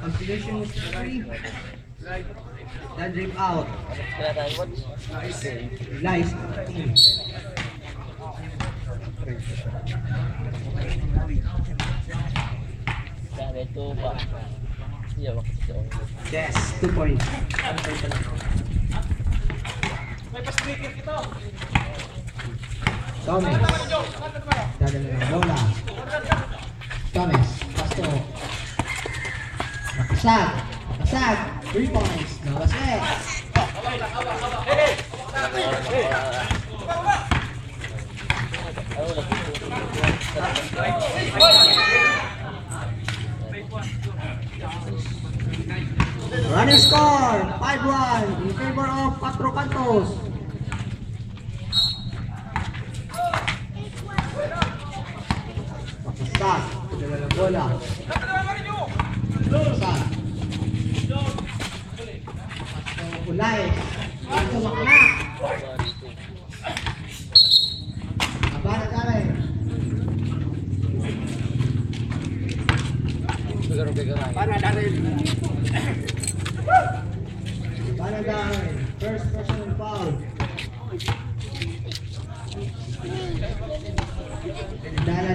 Consolation was three. That drip out. Watch. Lies. Yes, two points. Thomas. Dadala ng bola. Thomas. Pasto. Nakasag. Nakasag. Three points. No basket. Ano Running score. 5-1 in favor of Patro Cantos. Nakasag. Dadala ng bola. Pasto Ulay. Pasto Makna. Abana Karen. Panadine,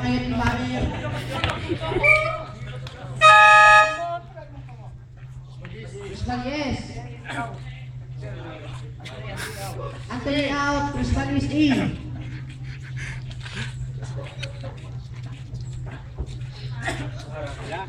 kahit mali. Press lang yes. Anthony out, press lang is E. Yeah.